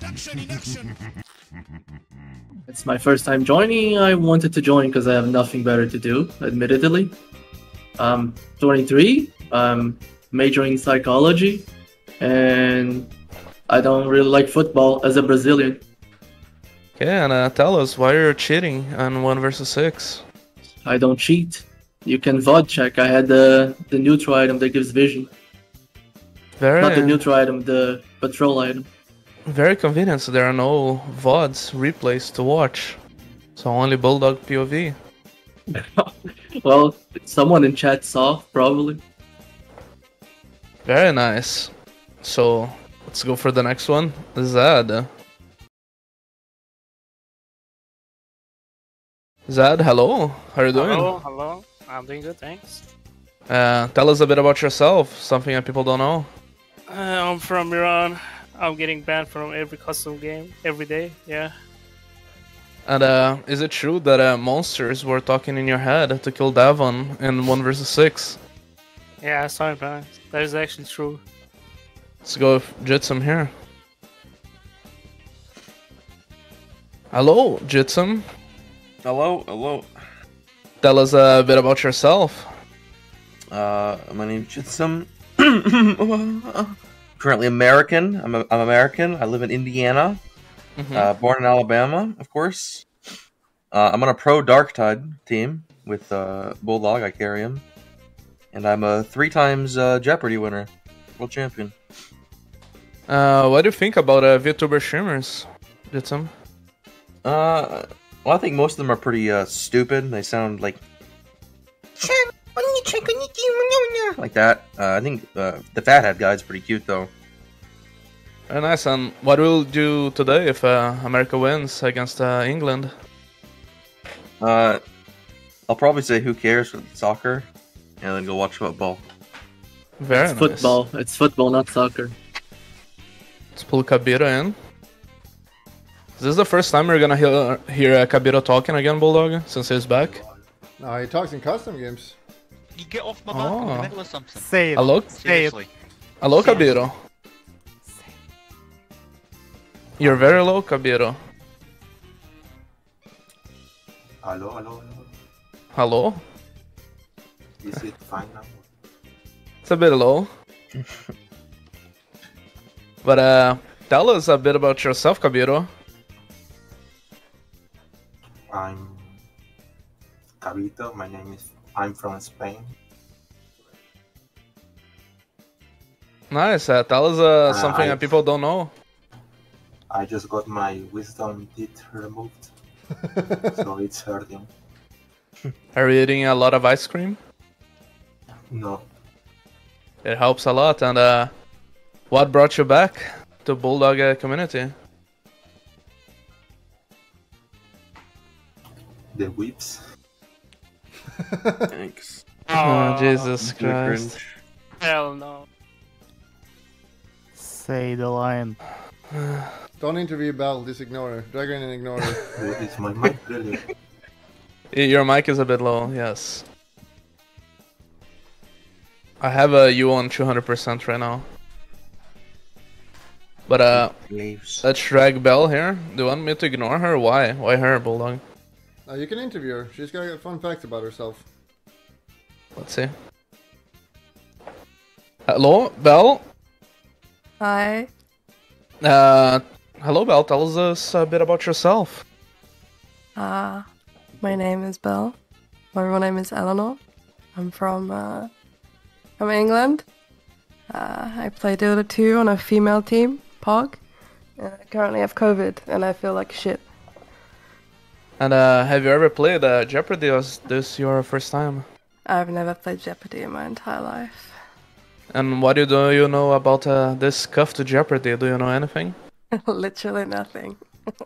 It's my first time joining. I wanted to join because I have nothing better to do, admittedly. I'm 23. I'm majoring in psychology, and I don't really like football as a Brazilian. Okay, and uh, tell us why you're cheating on one versus six. I don't cheat. You can VOD check. I had the the neutral item that gives vision. Very, Not the neutral item, the patrol item. Very convenient. So there are no VODs replays to watch. So only Bulldog POV. well, someone in chat saw, probably. Very nice. So let's go for the next one. Zad. Zad, hello. How are you doing? Hello, hello. I'm doing good, thanks. Uh, tell us a bit about yourself. Something that people don't know. Uh, I'm from Iran. I'm getting banned from every custom game every day. Yeah. And uh, is it true that uh, monsters were talking in your head to kill Davon in one versus six? Yeah, sorry, man. That is actually true. Let's go with Jitsum here. Hello, Jitsum. Hello, hello. Tell us a bit about yourself. Uh, my name's Jitsum. Currently American. I'm, a, I'm American. I live in Indiana. Mhm. Uh, born in Alabama, of course. Uh, I'm on a pro Darktide team with uh, Bulldog. I carry him, and I'm a three times uh, Jeopardy winner, world champion. Uh, what do you think about uh, VTuber streamers, Jitsum? Uh, well, I think most of them are pretty uh, stupid. They sound like like that. Uh, I think uh, the fathead guy's pretty cute though. Very nice. And what will you do today if uh, America wins against uh, England? Uh, I'll probably say who cares with soccer, and then go watch football. Very it's nice. football. It's football, not soccer. Let's pull Kabira in. Is this the first time we're gonna hear, hear uh, Kabira talking again, Bulldog, since he's back? No, he talks in custom games. You get off my back I'm in Oh. the middle of something. Say it. Hello? Say it. Seriously. Hello, Kabiro. You're very low, Kabiro. Hello, hello, hello. Hello? Is it fine now? It's a bit low. but uh, tell us a bit about yourself, Kabiro. I'm Cabito. My name is. I'm from Spain. Nice. Uh, tell us uh, Uh, something I- that people don't know. I just got my wisdom teeth removed, so it's hurting. Are you eating a lot of ice cream? No, It helps a lot. And uh, what brought you back to Bulldog uh, community? the whips. Thanks. Oh, Jesus Kinda Christ. cringe. Hell no. Say the line. Don't interview Bell, just ignore her. Drag her in and ignore her. Is my mic really? Your mic is a bit low, yes. I have a you on 200% right now. But uh, let's drag Bell here. Do you want me to ignore her? Why? Why her, Bulldog? Uh, you can interview her. She's got fun facts about herself. Let's see. Hello, Belle? Hi. Uh, hello, Belle. Tell us a bit about yourself. Uh, my name is Belle. My real name is Eleanor. I'm from uh, from England. Uh, I play Dota 2 on a female team, POG. And I currently have COVID and I feel like shit. And uh, have you ever played uh, Jeopardy or is this your first time? I've never played Jeopardy in my entire life. And what do you, do you know about uh, this cuff to Jeopardy? Do you know anything? Literally nothing.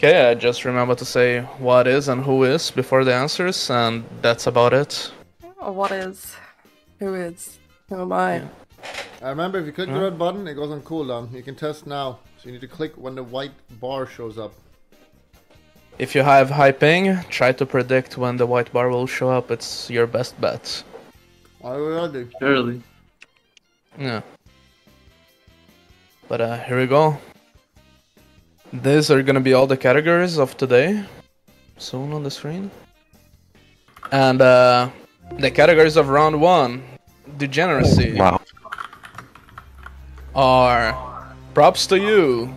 Okay, I just remember to say what is and who is before the answers, and that's about it. What is? Who is? Who am I? Uh, remember, if you click the red button, it goes on cooldown. You can test now. So you need to click when the white bar shows up. If you have high ping, try to predict when the white bar will show up. It's your best bet. I will do. Surely. Yeah. But uh, here we go. These are gonna be all the categories of today. Soon on the screen. And uh, the categories of round one, degeneracy, Wow. are props to you,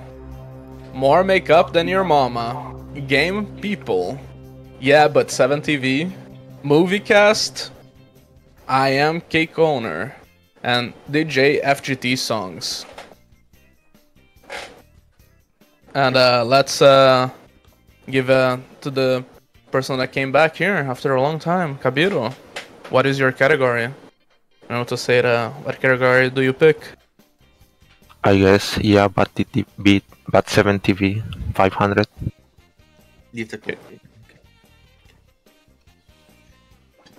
more makeup than your mama, game people, yeah but 7 TV, movie cast, I am cake owner, and DJ FGT songs. And uh, let's uh, give uh, to the person that came back here after a long time, Kabiro. What is your category? I want to say uh, what category do you pick? I guess yeah, but it beat but 7 TV 500. You have to pick.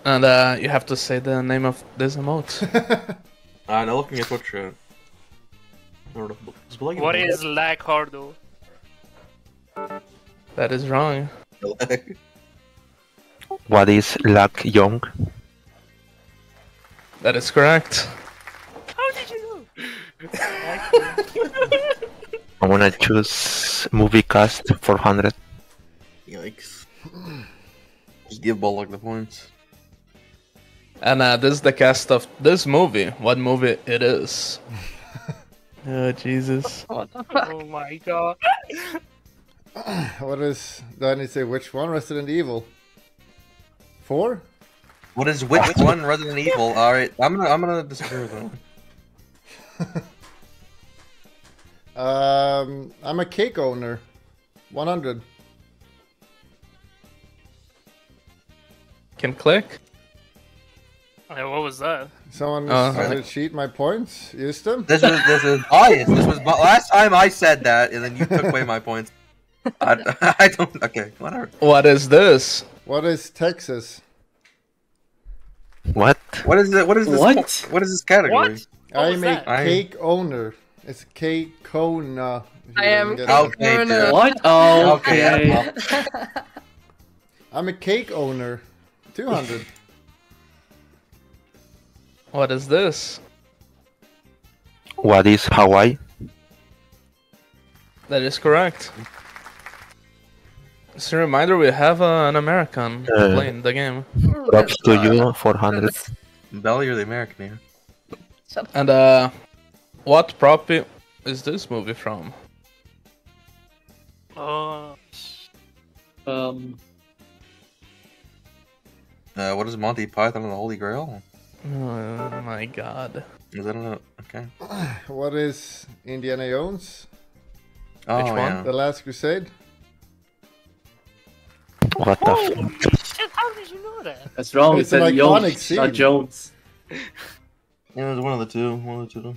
And uh, you have to say the name of this emote. Uh, now looking at what chat. What is lag hardo? that is wrong. What is Luck Young? That is correct. How did you know? I'm gonna choose movie cast 400. Yikes. Just give Bullock the points. And uh, this is the cast of this movie. What movie it is? oh Jesus! Oh my god. What is? Do I need to say which one? Resident Evil. Four? What is which one Resident Evil? Alright, I'm gonna I'm gonna disagree with that. Um, I'm a cake owner. 100. Can click. Hey, what was that? Someone Uh, tried to cheat my points. Used them. This was this is biased. This was bu- last time I said that, and then you took away my points. I, I don't. Okay, whatever. What is this? What is Texas? What? What is it? What is this? What? What is this category? What? What I'm a that? I- cake owner. It's cake Kona. I am didn't cake. Okay, owner. What? Oh, Okay, okay. I'm a cake owner. 200. What is this? What is Hawaii? That is correct. Just a reminder, we have uh, an American Uh, playing the game. Props to you 400. Bell, you're the American here. And uh, what prop is this movie from? Oh, Um, Uh, what is Monty Python and the Holy Grail? Oh my god. Is that a okay? what is Indiana Jones? Oh Which one? yeah. The Last Crusade? What the f- shit! How did you know that? that's wrong. It's It an said iconic Jones, scene. not Jones. Yeah, it was one of the two. One of the two.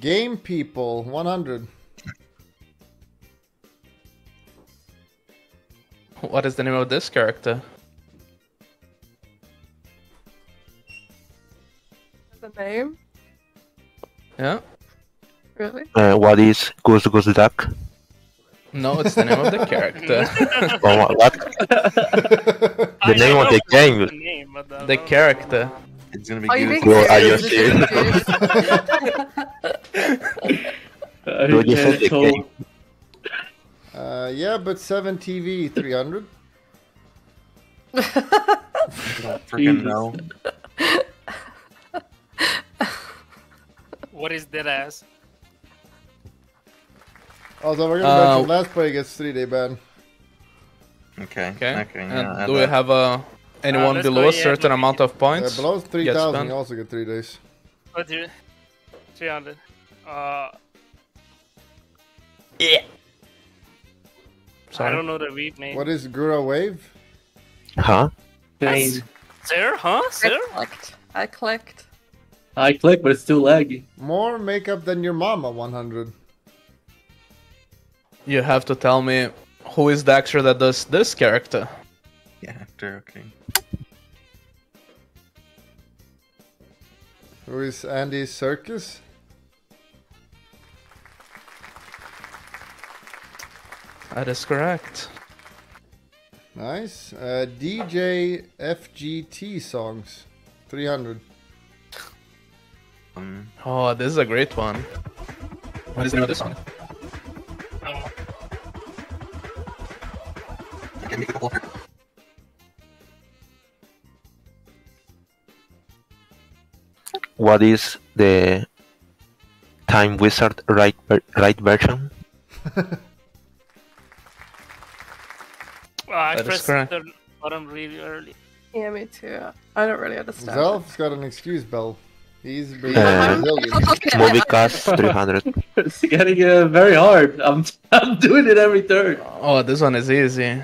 Game People. 100. What is the name of this character? The name? Yeah? Really? uh, what is Goose Goose Duck? No, it's the name of the character. Oh, what- what? I The name of the game. the name, the character. It's gonna be Are you good. being Well, are you serious? serious? I Dude, you can't the tell. game. Uh, yeah, but 7 TV. 300. Freaking no. What is dead ass? Also, we're gonna Uh, mention last play gets 3 day ban. Okay. Okay. Okay. and yeah, do we that- have uh, anyone let's below a certain amount of Uh, points? below 3,000, you also get 3 days. What do you? Three hundred. Uh, I Sorry. I don't know the weeb name. What is Gura Wave? Huh? Pain. Sir? Huh? I Sir? clicked. I clicked. I click, but it's too laggy. More makeup than your mama. 100. You have to tell me who is the actor that does this character. Yeah, actor. Okay. Who is Andy Serkis? That is correct. Nice. Uh, DJ FGT songs. 300. Um, Oh, this is a great one. What is the name of this song? Give me a couple more. What is the Time Wizard right right version? Oh, I That is pressed correct. the button really early. Yeah, me too. I don't really understand. Zelf's got an excuse, Bell. He's being Uh, Brazilian. Moviecast 300. It's getting uh, very hard. I'm I'm doing it every turn. Oh, this one is easy.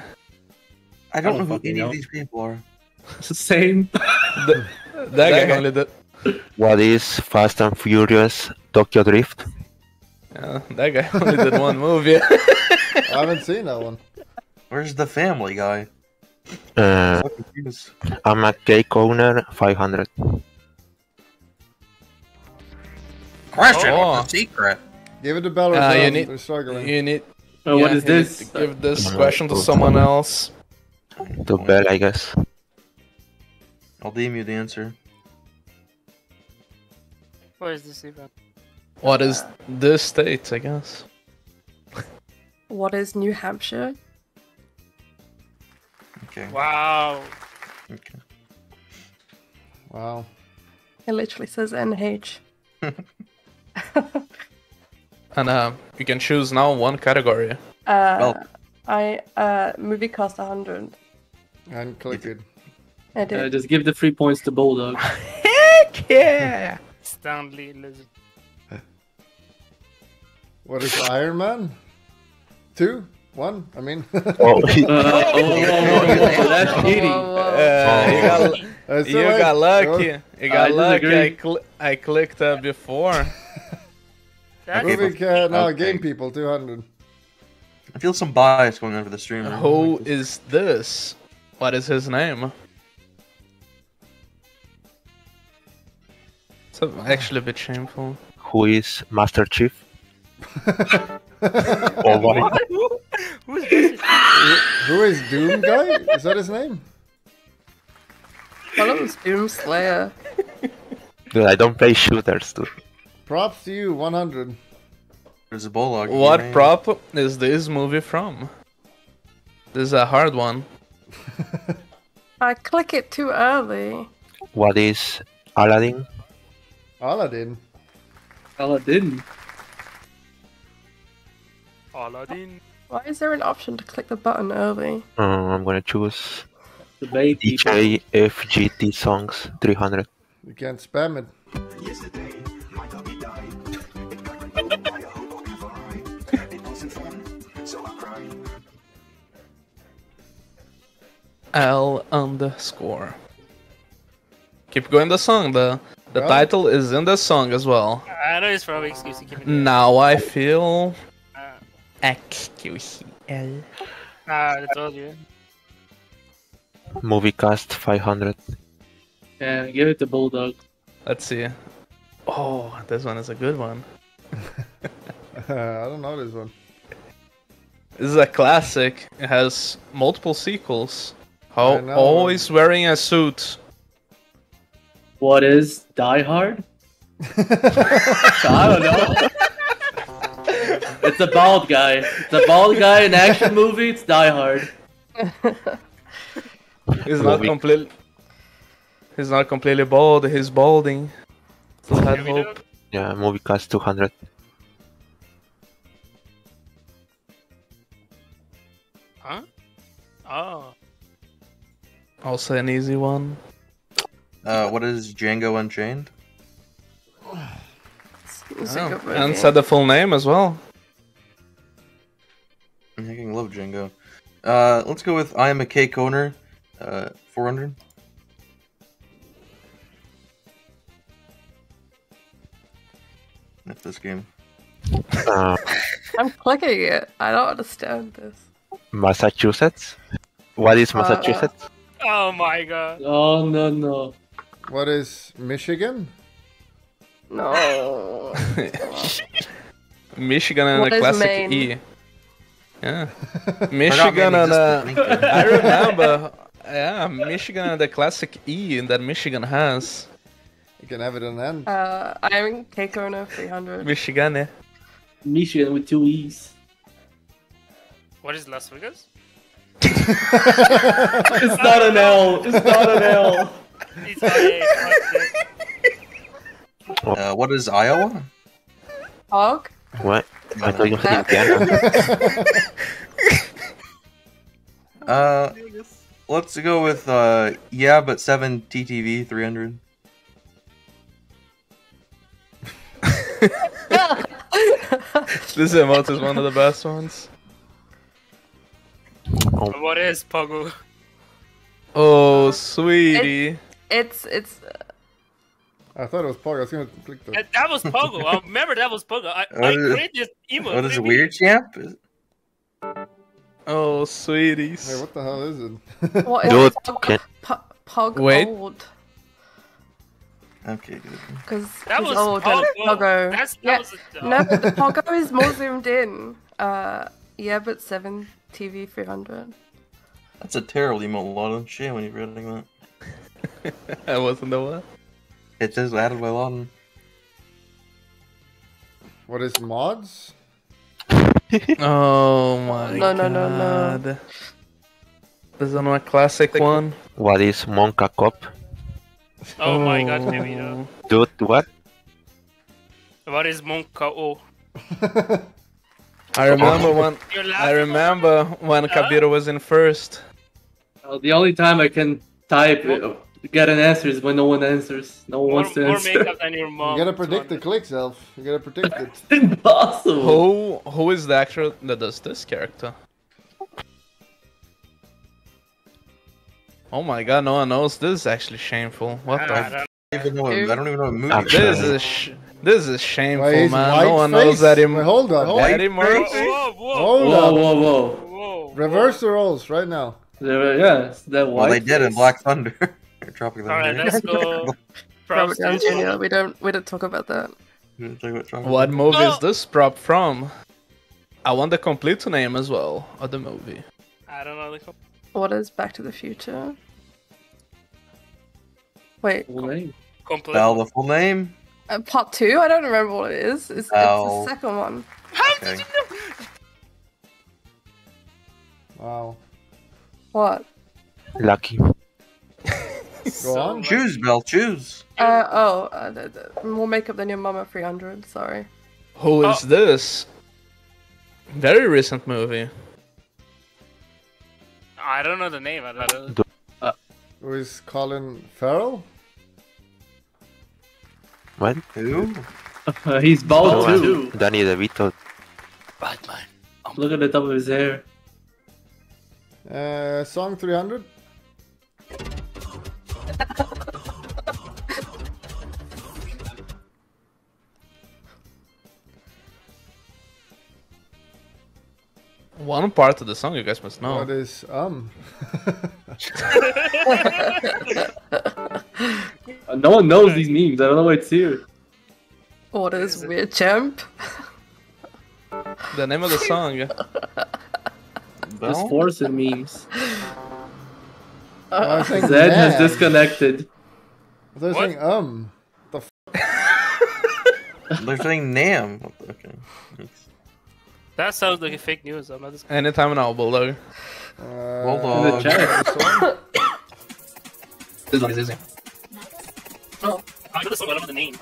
I don't Oh, know who any hell. of these people are. It's the same. That That guy guy. only did. What is Fast and Furious Tokyo Drift? Yeah, that guy only did one movie. I haven't seen that one. Where's the family guy? Uh, I'm a cake owner 500. Question. Oh. What's the secret? Give it to Bell Uh, you need- They're struggling. you need. Oh, yeah, is you need this? give this Uh, question to someone else. To Bell, I guess. I'll deem you the answer. What is this even? What is this state? I guess. What is New Hampshire? Okay. Wow. Okay. Wow. It literally says NH. And uh, you can choose now one category. Uh, Well- I uh movie cost 100. And click it. I did. Uh, just give the three points to Bulldog. Heck yeah! Stanley Lizard. What is Iron Man? Two? One? I mean, oh, that's cheating. Uh, you got, you got lucky. You got I lucky. I, cl- I clicked uh, before. That's Okay, Movie cat, no, Okay. Game People, 200. I feel some bias going on for the streamer. Who is this? What is his name? It's actually a bit shameful. who is Master Chief? oh my Who's this? Who is Doom Guy? Is that his name? One of them's Doom Slayer. Dude, I don't play shooters, dude. Props to you, 100. There's a bulldog. What man. prop is this movie from? This is a hard one. I click it too early. What is Aladdin? Aladdin. Aladdin. Aladdin. Why is there an option to click the button early? Uh, I'm gonna choose The Bay people. DJ FGT songs 300. You can't spam it. L underscore. Keep going the song. The the Well- title is in the song as well. I know it's probably excuse you. Keep it. Now I feel. Uh, Excuse L. ah, I told you. Moviecast 500. Yeah, give it to Bulldog. Let's see. Oh, this one is a good one. I don't know this one. This is a classic. It has multiple sequels. How I know. always wearing a suit. What is Die Hard? I don't know. it's a bald guy. It's a bald guy in action movie. It's Die Hard. He's not completely. He's not completely bald. He's balding. Still had Can we do hope. it? Yeah, Moviecast 200. Huh? Oh. Also an easy one. Uh, what is Django Unchained? Oh, and said the full name as well. I can love Django. Uh, let's go with I am a cake owner. Uh, 400. That's this game. Uh, I'm clicking it. I don't understand this. Massachusetts? What is Uh, Massachusetts? Oh my god. Oh no no. What is Michigan? No. Michigan and What a classic Maine? E. Yeah. Michigan Maine and a. existed. I remember. Yeah, Michigan and the classic E that Michigan has. You can have it on end. Uh, I'm cake owner 300. Michigan. eh? Michigan with two E's. What is Las Vegas? It's not an L. It's not an L. It's IA. Uh, what is Iowa? Hog? What? I thought you said Indiana. Uh, let's go with uh, yeah, but seven TTV 300. This emote is one of the best ones. What is Pogo? Oh, sweetie. It's it's I thought it was Pogo. I was gonna click the. That, that was Pogo. I remember that was Pogo. I, What I is- created this emote. What is a weird champ? Oh, sweeties. Hey, what the hell is it? what is Dude, Pog, Pog, Pog Wait. old? Okay, good. Because That was old Pogo. Pogo. That's, that yeah, was a, no, but the Pogo is more zoomed in. Uh, yeah, but seven TV three hundred. That's a terrible emote, Lawton. Shame when you're reading that. I wasn't the one. It says added by Lawton. What is mods? Oh my No, god. no, no, no. No. This is my classic one. What is Monka Cop? oh my god, maybe you know. Dude, what? What is Monka O? I remember when I remember when Kabiro was in first. Uh, the only time I can type uh, get an answer is when no one answers. No one More, wants to more answer. makeup than your mom. You gotta predict the clicks, Elf. You gotta predict it. It's impossible. Who who is the actor that does this character? Oh my god, no one knows. This is actually shameful. What I the? don't- I F- don't- I don't even know. I don't even know what movie. This is sh- this is shameful, Why, he's man. No one face. knows that him. Wait, hold on. Hold Eddie Murphy. Whoa, whoa, Hold Whoa, on. whoa, whoa. whoa. Reverse the roles right now. There, yeah, it's that Well, they white did in. Black Thunder. or Tropic Thunder. Alright, let's go. Robert Props Downey. Jr. We don't we don't talk about that. Talk about Tropic What Thunder. movie is Oh. this prop from? I want the complete name as well of the movie. I don't know the co- What is Back to the Future? Wait, Full name. complete. Spell the full name. Uh, part two? I don't remember what it is. It's, it's Oh. the second one. How Okay. did you know? Wow. What? Lucky. Go So on. much- Choose, Bell. Choose. Uh, oh, uh, the, the, more makeup than your mama 300. Sorry. Who is Oh. this? Very recent movie. I don't know the name. I don't know. Who is Colin Farrell? What? Who? Uh, he's bald No, uh, too. Danny DeVito. Look at the top of his hair. Uh, song 300? One part of the song you guys must know. What is um? Uh, no one knows these memes. I don't know why it's here. What is Weird Champ? The name of the song. Just Bell? forcing memes. I think Zed has disconnected. I thought you were What? saying um. The f- They're saying Nam. Okay. Thanks. That sounds like a fake news. I'm not just. Anytime now, Bulldog. uh, Hold In the on. chat. This one is easy. Oh, I know the song. I don't know the name.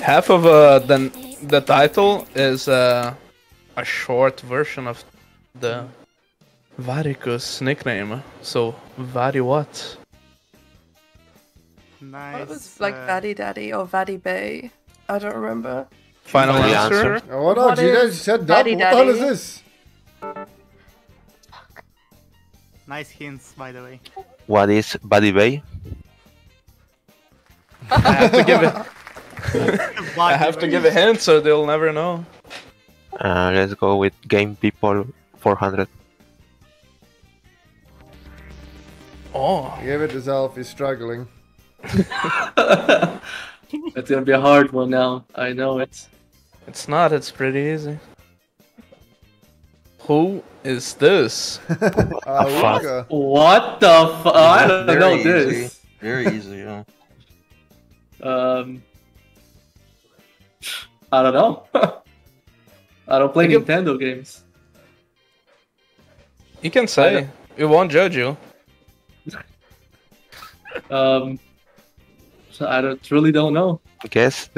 Half of uh, the the title is uh, a short version of the Varicus nickname. So Vari what? Nice. What was like Vaddy Daddy or Vaddy Bay? I don't remember. Final answer. answer? Oh, hold on, What you is guys said that. Daddy What the hell is Daddy? this? Nice hints, by the way. What is Buddy Bay? I have to give it. I have to give a hint, so they'll never know. Uh, let's go with Game People 400. Oh, Give it to Zelf, he's struggling. It's gonna be a hard one now. I know it. it's not. It's pretty easy. Who is this? Uh, What the fu- I don't know easy. this. Very easy, yeah. Um, I don't know. I don't play You Nintendo games. You can say. We won't judge you. Um, so I don't really don't know. I guess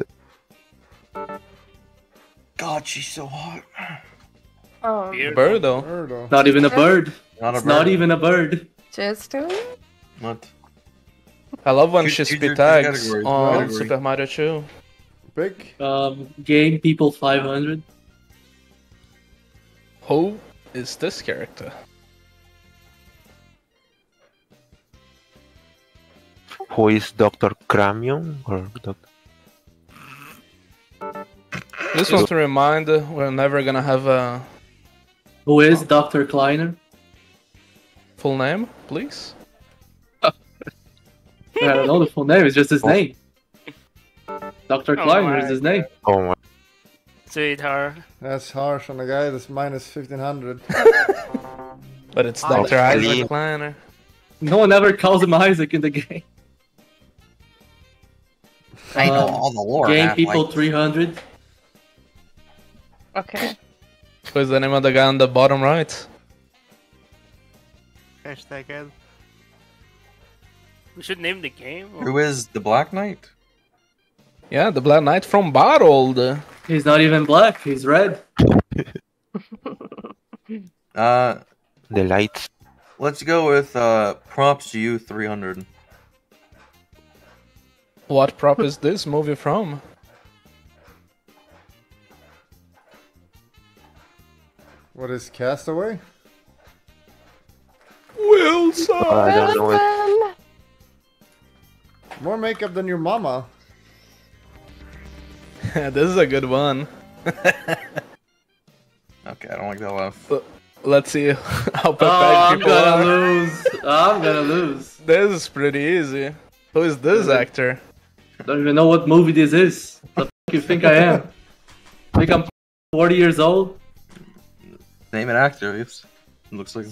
God, she's so hot. Oh, Beard. Birdo. Birdo. Not even a bird. Not a It's not even a bird. Just to it. What? I love when Choose- she choose spit your tags category, on category. Super Mario 2. Big. Um, game people 500. Who is this character? who is Doctor Cramion or Doctor? Just want to remind we're never gonna have a Who is Dr. Kleiner? full name, please. I don't know the full name. It's just his name. Dr. Oh Kleiner is his name. Oh my! Sweetheart. That's harsh on the guy that's minus 1500. But it's I Dr. like Isaac Lee. Kleiner. No one ever calls him Isaac in the game. I know Um, all the lore. Game Half-Life. people 300. Okay. Who's the name of the guy on the bottom right? Hashtag Ed. We should name the game. or- Who is the Black Knight? Yeah, the Black Knight from Bottled. He's not even black. He's red. Uh, The lights. let's go with uh, props to you 300. What prop is this movie from? What is Castaway? Wilson! I don't know it. Wilson! More makeup than your mama. this is a good one. Okay, I don't like that laugh. Let's see how Oh, prepared I'm gonna are. lose. I'm gonna lose. This is pretty easy. Who is this actor? Don't even know what movie this is. The f- you think I am? Think I'm 40 years old? Name an actor. Yes. Looks like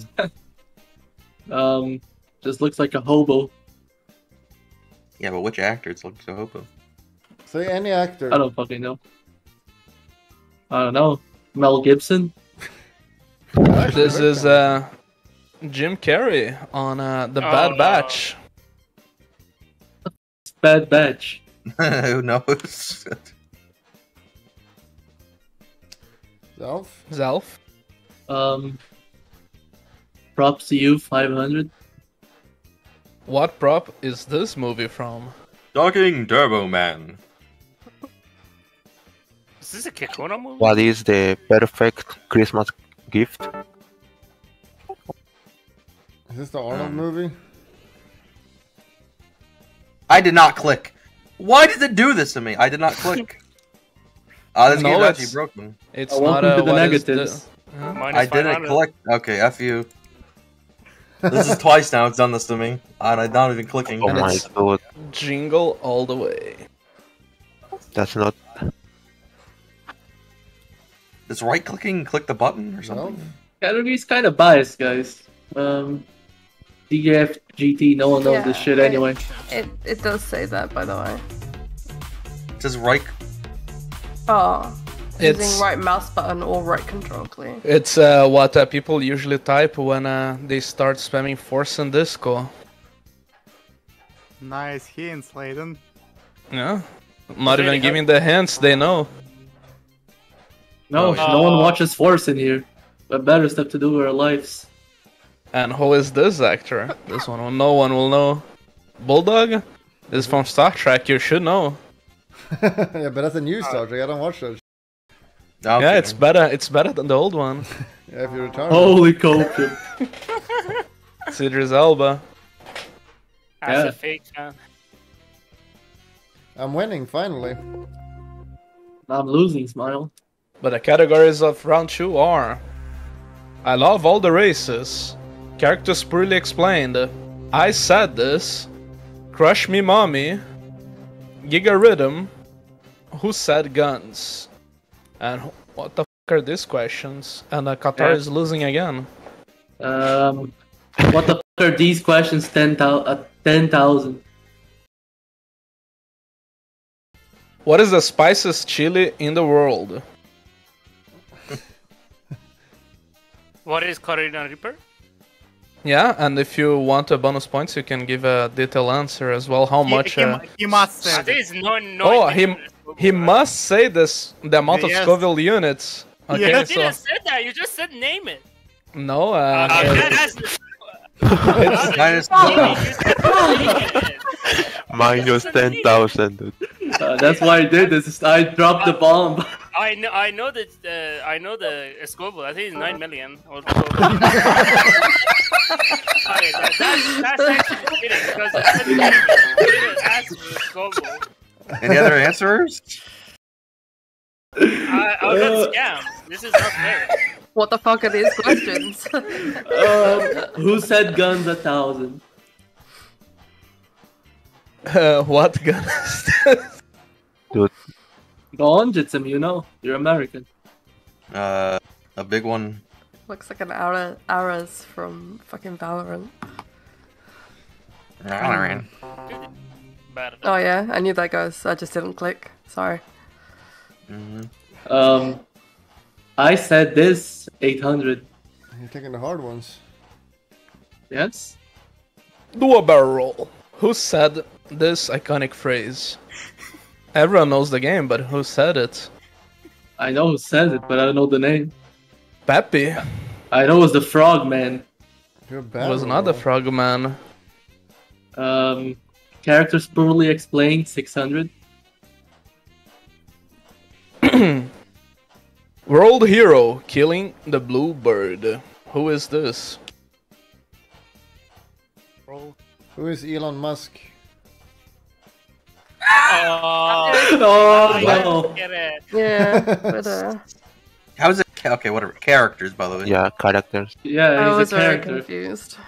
Um, just looks like a hobo. Yeah, but which actor? It's like so hopo. Say any actor. I don't fucking know. I don't know. Mel Gibson? This is uh, Jim Carrey on uh, The Oh, Bad no. Batch. Bad Batch. Who knows? Zelf. Zelf. Um, props to you, 500. What prop is this movie from? Talking Turbo Man. Is this a Kekona movie? What is the perfect Christmas gift? Is this the Arnold Um, movie? I did not click. Why did it do this to me? I did not click. Ah, this No, game's actually it's- broken. It's Oh, not welcome a to the what is negatives. Huh? I didn't 500. click. Okay, F you. This is twice now it's done this to me. And I'm not even clicking. Oh And my god! Jingle all the way. That's not. Is right clicking click the button or No. something? Category's kind of biased, guys. Um, DF, GT, no one knows Yeah, this shit it- anyway. It, it does say that, by the way. It says right. Oh. It's Using right mouse button or right control key. it's uh, what uh, people usually type when uh, they start spamming Force and Disco. Nice hints, Layden. Yeah. Not Really even giving the hints, they know. No, Oh, no one uh, watches Forsen here. A better stuff to do with our lives. And who is this actor? This one, no one will know. Bulldog is from Star Trek. You should know. yeah, but that's a new Star Trek. I don't watch that. Sh- Okay. Yeah, it's better. It's better than the old one. Yeah, if you're retarded. Holy copium. It's Idris Elba. As Yeah. a fake fan. I'm winning, finally. I'm losing, Smile. But the categories of round two are I love all the races. Characters poorly explained. I said this. Crush Me Mommy. Giga Rhythm. Who said guns? And what the f are these questions? And uh, Qatar Yeah. is losing again. Um, what the f are these questions? 10,000. Uh, 10,000. What is the spiciest chili in the world? What is Carolina Reaper? Yeah, and if you want a bonus points, you can give a detailed answer as well. How much? He, uh, he must I say this. it's no, no. Oh, he he must say this the amount of Yes. Scoville units. Okay, You Yes. so didn't say that. You just said name it. no, uh, Uh, uh, that has- That is You said name it. Minus 10,000. dude. Uh, that's why I did this. I dropped the bomb. I know, I know that. Uh, I know the Escobo. I think it's nine million. Or so. Okay, that, that's, that's actually kidding because I said name it. You didn't ask me Escobo. Any other answers? I, I was Uh, scam. This is not fair. What the fuck are these questions? Um, who said guns a thousand? uh, what gun is this? Go on, Jitsum. You know you're American. Uh, a big one. Looks like an Ara Ares from fucking Valorant. Bad. Oh yeah, I knew that goes. I just didn't click. Sorry. Mhm. Um, I said this 800. You're taking the hard ones. Yes. Do a barrel roll. Who said this iconic phrase? Everyone knows the game, but who said it? I know who said it, but I don't know the name. Peppy I know it was the Frog Man. You're bad. was not the roll. frogman. Um, characters poorly explained 600. World hero killing the blue bird. Who is this? Who is Elon Musk? Oh, Oh I no! get it. Yeah, but uh, How's it? ca- Okay, whatever. Characters, by the way. Yeah, characters. Yeah, I was a very confused.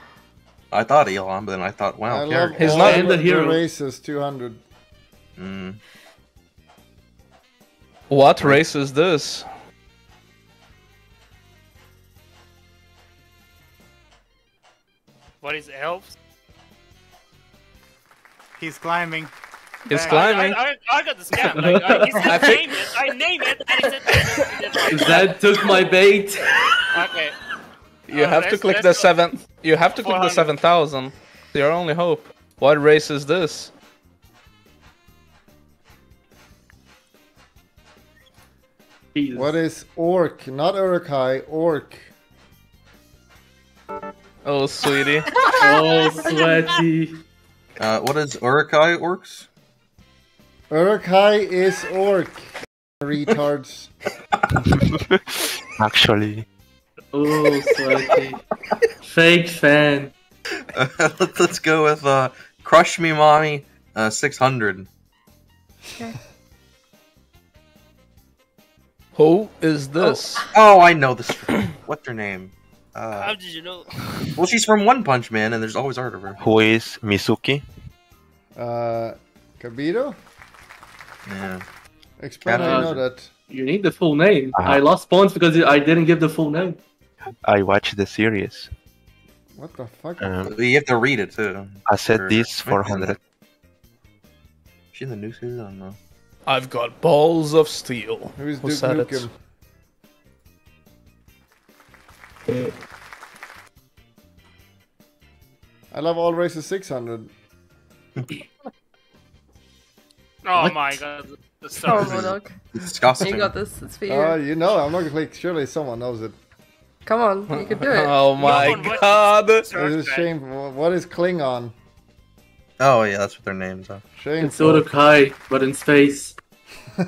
I thought Elon, but then I thought, I wow, love. He's not- And the hero. races 200. Mm. What race is this? What is elves? He's climbing. He's Back. climbing. I, I, I got the scam. Like, I, I name it. I name it, and he. Zed took my bait. okay. You Uh, have to click the go. seven. You have to click the seven thousand. Your only hope. What race is this? Jesus. What is orc? Not Uruk-hai, orc. Oh, sweetie. Oh, sweaty. Uh, what is Uruk-hai orcs? Uruk-hai is orc. Retards. Actually, Oh, sweaty. Fake fan. let's, let's go with uh, Crush Me Mommy uh, 600. Who is this? Oh, I know this. What's her name? How Uh, did you know? well, she's from One Punch Man, and there's always art of her. who is Mizuki? Uh, Kabito? Yeah. Explain how you know Uh, that. You need the full name. Uh-huh. I lost points because I didn't give the full name. I watched the series. What the fuck? Um, You have to read it too. I said Or- this 400. She in the new season? I don't know. I've got balls of steel. Who is Who Duke said it? I love all races 600. Oh What? my god. The Oh, stars. Bulldog. Disgusting. You got this. It's for you. Oh, you know, I'm not gonna click. Surely someone knows it. Come on, you can do it. Oh my one watches god. This is shameful. What is Klingon? Oh yeah, that's what their names are. It's Shameful. Uruk-hai, but in space.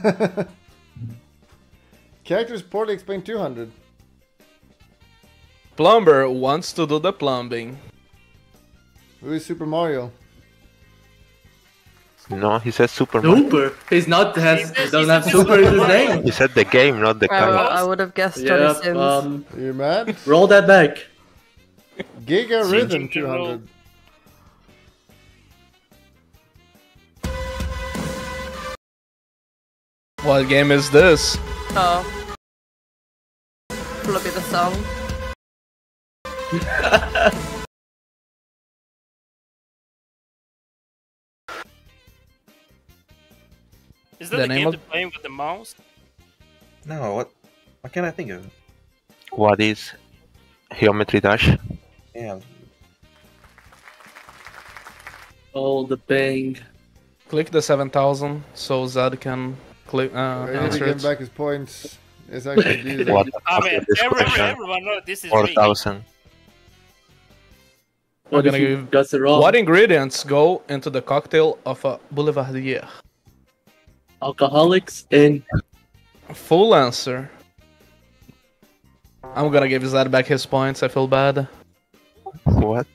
Characters poorly explained 200. Plumber wants to do the plumbing. Who is Super Mario? No, he says Super Mario. Super. He's not has He says- he he doesn't have says super in his name. He said the game, not the I, character. I would have guessed Yeah. Johnny Sins. Um. You mad? Roll that back. Giga Rhythm 200. What game is this? Oh. Look at the song. Is that The the, name game of- to play with the mouse? No, what? Why can't I think of? What is Geometry Dash. Yeah. Oh, the bang. Click the 7000 so Zed can click uh, Ready to answer give it. back his points. It's actually these. What I mean, this every, everyone knows this is Four rigged. thousand. What gonna give- wrong? What ingredients go into the cocktail of a boulevardier? Alcoholics and Full answer. I'm gonna give Zed back his points. I feel bad. What?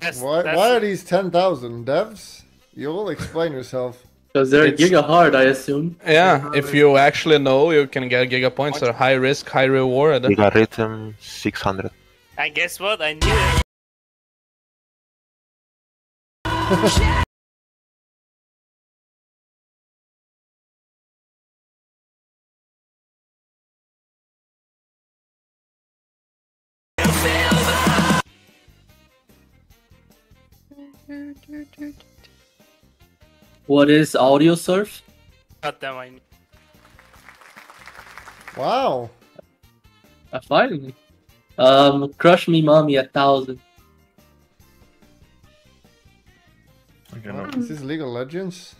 That's- Why, that's- why are these 10,000 devs? You will explain yourself. because they're It's- giga hard, I assume. Yeah, if you actually know, you can get giga points. They're high risk, high reward. Logarithm six hundred. And guess what? I knew it. What is Audiosurf? God damn, I. Wow. Uh, finally. Um, crush me, mommy, a thousand. Okay, no, What? Is this League of Legends?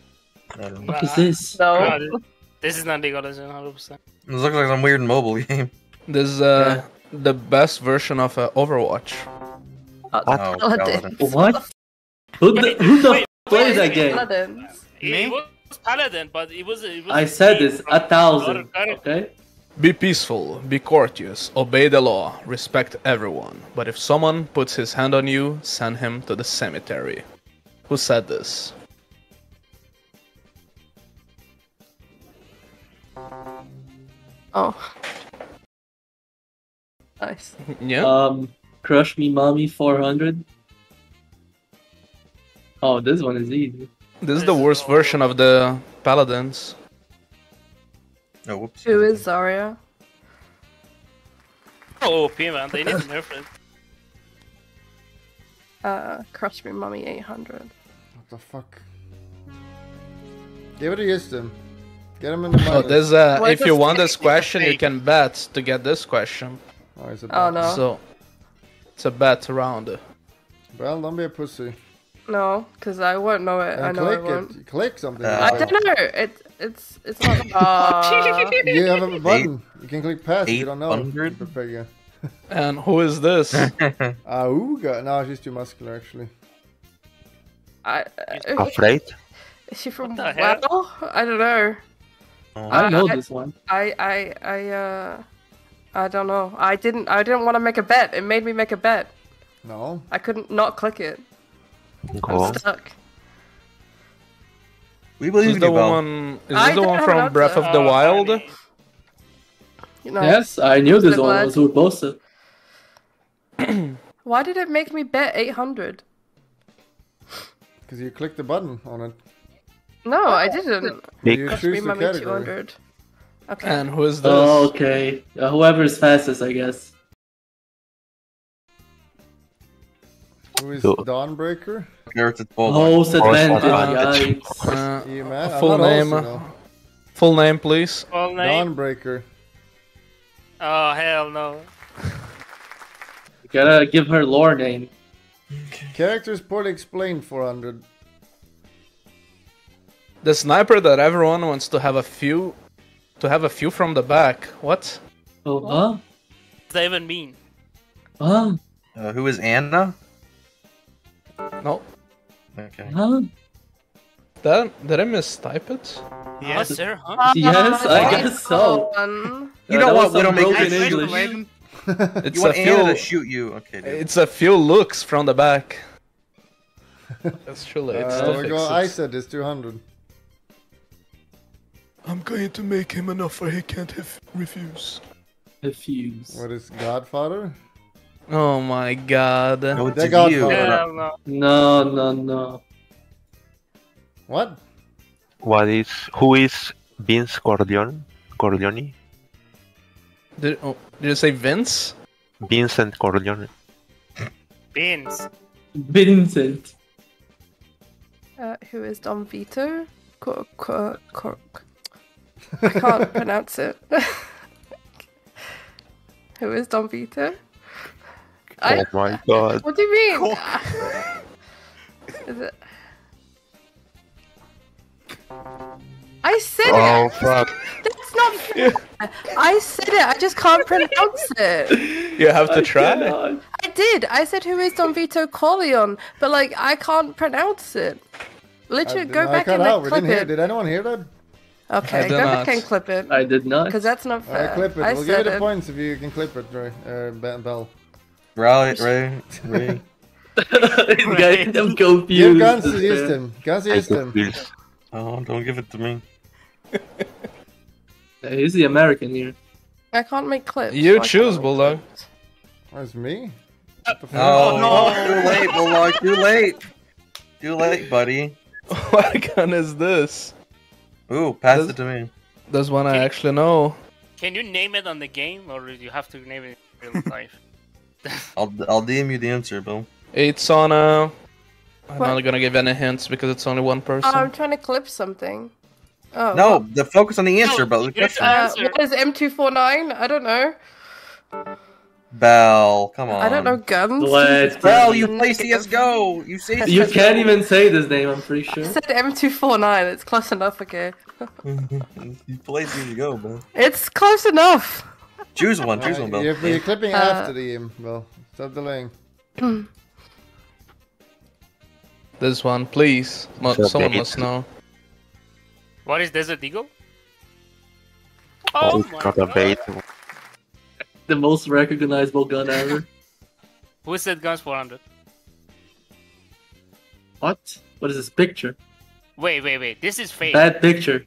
I don't know. What is this? No. No, this- this is not League of Legends, 100%. This looks like some weird mobile game. This is uh, the best version of uh, Overwatch. Oh, Paladin. Paladin. What? Who the, who the Wait, f- plays that game? Paladins. It, Me? it was Paladin, but it was. It was I said free this, a thousand. Okay? Be peaceful, be courteous, obey the law, respect everyone. But if someone puts his hand on you, send him to the cemetery. Who said this? Oh. Nice. Yeah. Um, crush me, mommy, 400. Oh, this one is easy. this is the worst version of the paladins. Oh, whoops. Who is Zarya? Oh, OP, man. They need to nerf it. Uh, Crush Me Mummy 800. What the fuck? Give it a Houston. Get him in the So minus. this, uh, if you want this question, you can bet to get this question. Oh, it's a Oh no. So it's a bet round. Well, don't be a pussy. No, because I won't know it. I And know I won't. it. Click something. Uh, I don't know. It it's it's not. Uh, You have a button. You can click pass you don't know. 800? Prepare you. And who is this? Auga. No, she's too muscular actually. I, uh, Afraid? is she from What the hell? I don't know. I Uh, know I- this one. I I I uh I don't know. I didn't I didn't want to make a bet. It made me make a bet. No. I couldn't not click it. Go I'm stuck. we believe this in the you, Bell. one? Is I this the one from Breath of the Oh, Wild? finally. You know. Yes, I knew this one glad. was Urbosa. Why did it make me bet 800? Because you clicked the button on it. No, I didn't. Big You Crush choose me the category. 200. Okay. And who is this? Oh, okay. Uh, whoever's fastest, I guess. Who is So- Dawnbreaker? Carrots at Bulldog. Host advantage, advantage. yikes. Uh, You man. Full name. hosting. Full name, please. Full name? Dawnbreaker. Oh, hell no. You gotta give her lore name. Characters poorly explained 400. The sniper that everyone wants to have a few, to have a few from the back. What? Oh, huh? What does that even mean? Huh? Uh, who is Anna? No. Okay. Huh? That did I mistype it? Yes, sir, huh? Yes, I guess so. One. You know that what? We don't make broken that English. It's You a want few. To shoot you? Okay. Dude. It's a few looks from the back. That's truly. It's Uh, to we fix go. I said it's 200. I'm going to make him an offer he can't refuse. refuse. Diffuse. What is Godfather? Oh my god. No, They got you. Hell no. No, no, no. What? What is who is Vince Corleone? Corleone? Did, oh, did you say Vince? Vincent Corleone. Vince. Vincent. Uh, who is Don Vito? Cor- cor- cor- I can't pronounce it. who is Don Vito? I, Oh my god. what do you mean? Is it? I said Oh it. fuck. That's not fair. I said it. I just can't pronounce it. You have to I try. cannot. I did. I said who is Don Vito Corleone, but like I can't pronounce it. Literally, did go back and out. like, clip didn't hear. it. Did anyone hear that? Okay, I did go back and clip it. I did not. Because that's not Alright, fair. clip it. I we'll give you said the it. points if you can clip it, Ray. Uh, Be- Bell. Ray, Ray, Ray. I'm getting them confused. Give guns to It's use them. Guns to I use them. Oh, don't give it to me. Hey, He's the American here. I can't make clips. You so choose, make Bulldog. clips. Oh, Where's me? Oh, no, too late, Bulldog. Too late. Too late, buddy. what gun is this? Ooh, pass Does- it to me. This one I actually know. Can you name it on the game, or do you have to name it in real life? I'll I'll DM you the answer, Bill. It's on a. I'm What? not gonna give any hints because it's only one person. Oh, I'm trying to clip something. Oh. No, what- the focus on the answer, No, but the you have to question. Uh, what is M249? I don't know. Bell, come on. I don't know guns. Let's Bell, you play CS:GO. You say You can't even say this name, I'm pretty sure. I sure. said M249. It's close enough, okay. you play CS:GO, man. It's close enough. Choose one. Choose one, Bill. you're, you're clipping Uh, after the game. Well, stop delaying. This one, please. Mo- So someone must know. what is Desert Eagle? Oh, Oh it's my got a god! bait. The most recognizable gun ever. Who said guns 400? What? What is this picture? Wait, wait, wait. This is fake. Bad picture.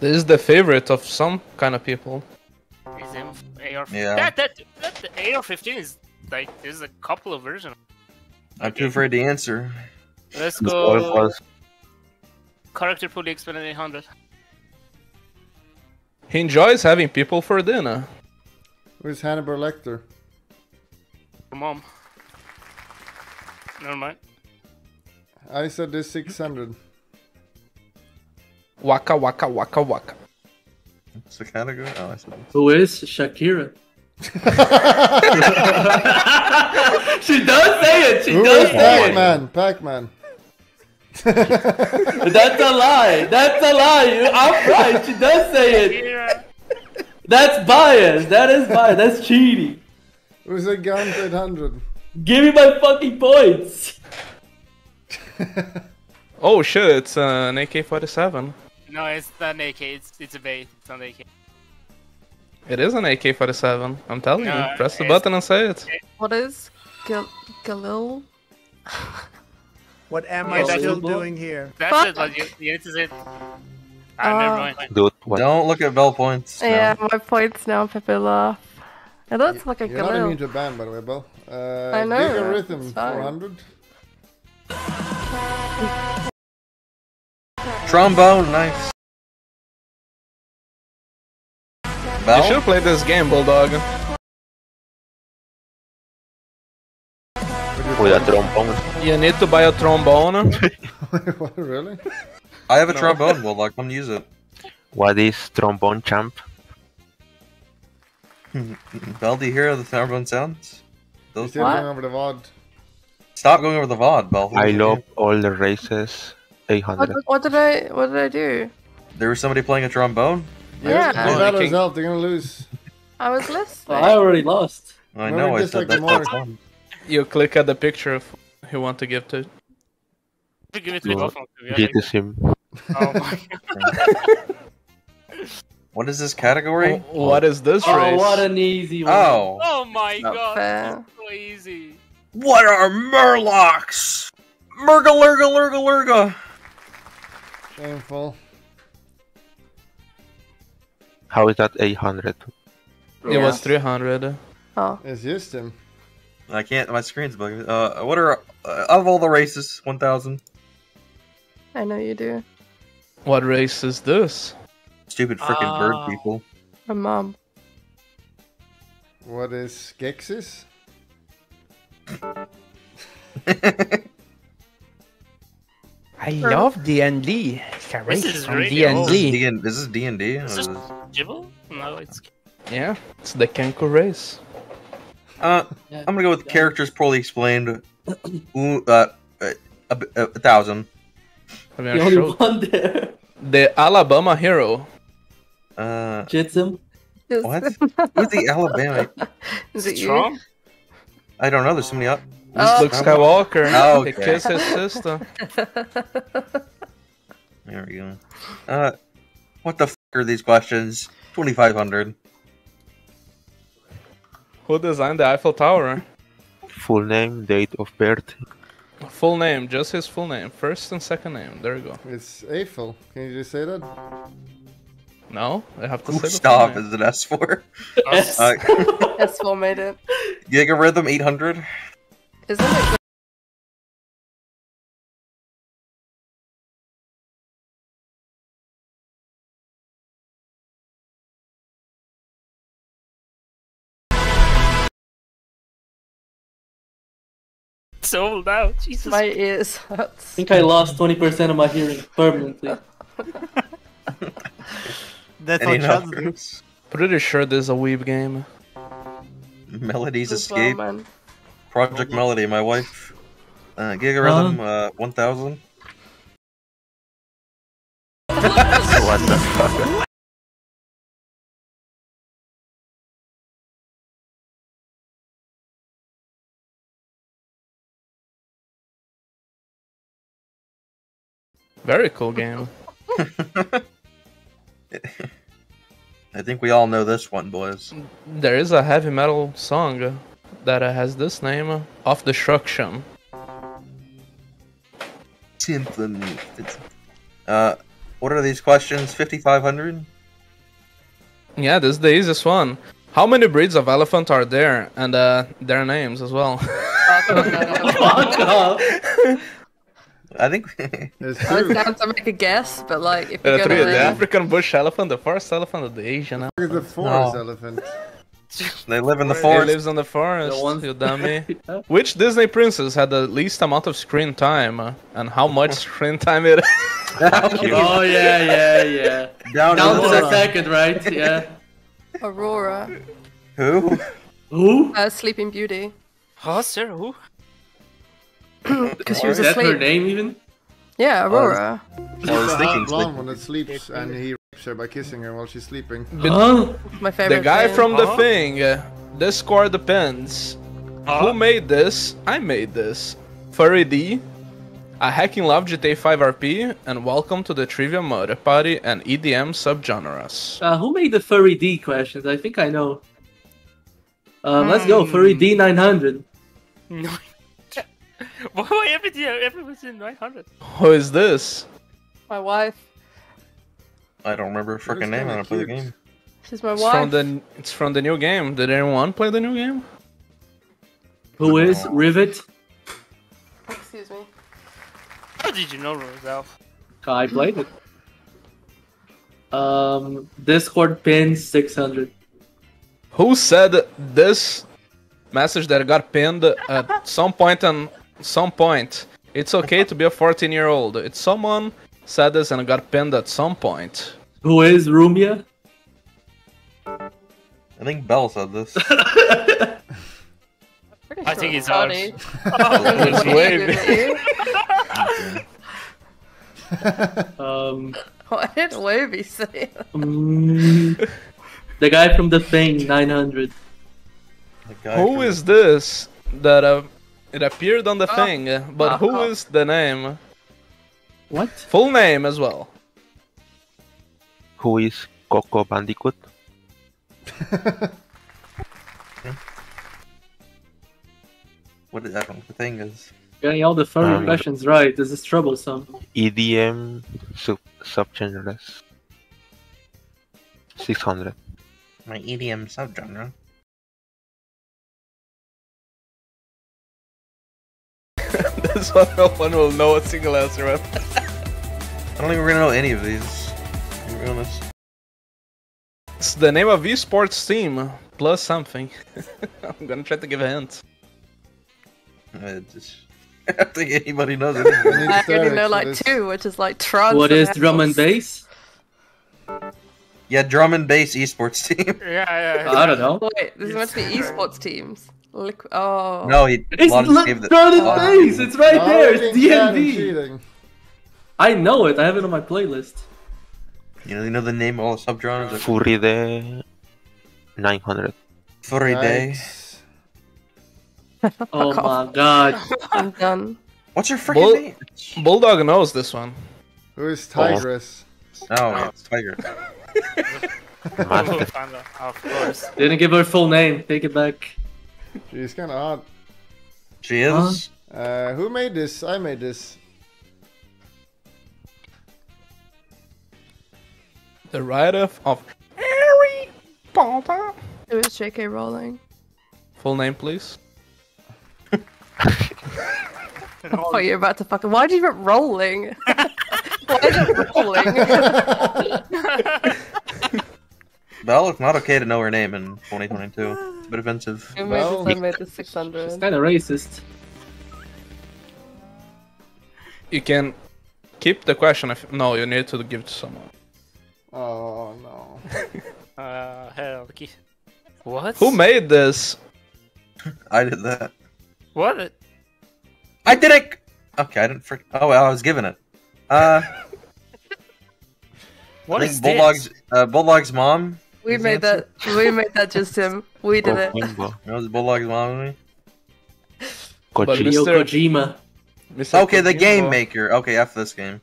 This is the favorite of some kind of people. Is M- AR. Yeah. That that that the AR-15 is like there's a couple of versions. I'm too afraid to answer. Let's This go. was Character fully expanded 800. He enjoys having people for dinner. Where's Hannibal Lecter? Mom. Never mind. I said this 600. Waka waka waka waka. What's the category? Oh, I said this. Who is Shakira? she does say it. She Who does is say it. Pac-Man? Pac-Man. That's a lie. That's a lie. I'm right. She does say it. That's bias. That is bias. That's cheating. Who's a gun 800? Give me my fucking points. Oh shit, it's uh, an AK-47. No, it's not an AK. It's it's a bait. It's not an AK. It is an AK-47. I'm telling No, you. Press the button and say it. What is Gal- Galil? What am I still doing here? That's Fuck. it. But you, you need to say. Ah, Uh, never mind. dude. Don't look at Bell points. no. Yeah, my points now, Pepe laugh. It looks like a You're not immune Galil. to ban, by the way, Bell. Uh, I know, Giga it's Rhythm 400. Trombone, nice. You should play this game, Bulldog. With a trombone. You need to buy a trombone. what, really? I have a trombone. Well, like, come use it. What is trombone champ? Bell, do you hear the trombone sounds? You Those still What? going over the VOD. Stop going over the VOD, Bell. I love all the races. What, 800. what did I what did I do? There was somebody playing a trombone. Yeah. They Well, battle oh, King- yourself, they're gonna lose. I was listening. I already lost. I Maybe know. I said like that's the that's mark. fun. You click at the picture of who you want to give to. You give it to Well, off. Him. oh my god. What is this category? Oh, what is this Oh, race? what an easy one. Oh. Oh my Not god. fair. So easy. What are murlocs? Murga lurga lurga lurga. Shameful. How is that 800? It was 300. Oh, It's used him. I can't. My screen's bugging. Uh, what are uh, of all the races? One thousand. I know you do. What race is this? Stupid freaking bird Ah. people. My mom. What is Skeksis? I love D and D. This is really old. D and this is D and D. Is this Jibble? No, it's Yeah, it's the Kenku race. Uh, I'm gonna go with characters poorly explained. Ooh, uh, a, a, a, a thousand. I The mean, I only showed- one there. The Alabama hero. Uh, Jitsum. what? Who's the Alabama? Is it you? I don't know. There's so many up. Oh. Luke Skywalker. Oh, He okay. kissed his sister. There we go. Uh, what the f are these questions? Twenty five hundred. Who designed the Eiffel Tower? Full name, date of birth. Full name, just his full name. First and second name. There you go. It's Eiffel. Can you just say that? No, I have to say Stop. Is it S four? Yes. Uh, S4 made it. Giga Rhythm eight hundred. Isn't it? It's old now. Jesus. My ears hurts. I think I lost 20% of my hearing permanently. That's Any what Chad's do. numbers? Pretty sure this is a weeb game. Melodies As well, Escape. man. Project Melody. My wife. Uh, Giga Rhythm. Uh, one thousand. What the fuck? Very cool game. I think we all know this one, boys. There is a heavy metal song that uh, has this name, Of Destruction. Symphony. It's, uh, what are these questions? Fifty five hundred. Yeah, this is the easiest one. How many breeds of elephant are there? And uh, their names as well. I think. It's I was true. down to make a guess, but like, if you're three: gonna the African bush elephant, the forest elephant, and the Asian elephant. The forest Oh. elephant. They live in the He forest. lives in the forest, The ones- you dummy. Which Disney princess had the least amount of screen time? uh, And how much screen time it Oh, yeah, yeah, yeah. Down, Down to the second, right? Yeah. Aurora, Who? Who? uh, Sleeping Beauty, Oh, sir? who? because she was Is that her name even? Yeah, Aurora. I was It's the thinking. hot blonde Sleep- one that sleeps and he rapes her by kissing her while she's sleeping. Huh? My favorite. The guy thing. from the thing. uh, This score depends. Who made this? I made this. Furry D. I hacking love GTA 5 RP, and welcome to the Trivia Murder Party and EDM subgenres. Uh, who made the furry D questions? I think I know. Um, let's go, furry D 900. No. Why everything? Everyone's in 900. Who is this? My wife. I don't remember her freaking name. I don't play the game. She's my It's wife. from the it's from the new game. Did anyone play the new game? Who is Rivet? Excuse me. How did you know, Ralph? I played it. Um, Discord pin 600. Who said this message that got pinned at some point and some point? It's okay to be a 14 year old. It's someone said this and got pinned at some point. Who is Rumia? I think Bell said this. I think he's funny. It's Wavy, wavy. isn't? Um, Why did Wavy say it? mm, the guy from the thing 900. The Who from- is this that uh, it appeared on the thing, uh, but who Oh. is the name? What? Full name as well. Who is Coco Bandicoot? What is, that? don't know the thing is. Getting all the furry Um, questions right. This is troublesome. EDM sub subgenres. 600. My EDM subgenre. That's what no one will know a single answer of. I don't think we're gonna know any of these. To be honest. It's the name of esports team plus something. I'm gonna try to give a hint. Uh, just I don't think anybody knows it. I only statics know like this. two, which is like trans. What and is drum and bass? yeah, drum and bass esports team. Yeah, yeah. I don't know. Wait, this is meant to be esports teams. Liqu- oh. No, he It's Lon li- gave the- drum and bass. It's right No, there. It's cheating, chat, DMV. Cheating. I know it. I have it on my playlist. You know, you know the name of all the subgenres. Like Furide 900. Furry Day. Yikes. Oh my god. I'm done. What's your freaking Bull- name? Bulldog knows this one. Who is Tigress? Oh, No, it's Tiger. Master. Panda, of course. Didn't give her full name. Take it back. She's kind of odd. She is. Uh, who made this? I made this. The writer of Harry Potter. Who is J.K. Rowling? Full name, please. Oh, you're about to fucking. Why'd you put rolling? Why is it rolling? Belle, it's not okay to know her name in 2022. It's a bit offensive. Who made Well- this? Made the 600. It's kind of racist. You can keep the question if no, you need to give it to someone. Oh no. Uh, hell, okay. What? Who made this? I did that. What? I did it. Okay, I didn't. Frick... Oh, well, I was given it. Uh, What I is Bulldog's this? uh, Bulldog's mom. We made answer. that. We made that just him. We did it. Kojimbo. You know, Bulldog's mom. with me? Kojima. Mr. Hideo Kojima. Mr. Okay, the game maker. Okay, after this game.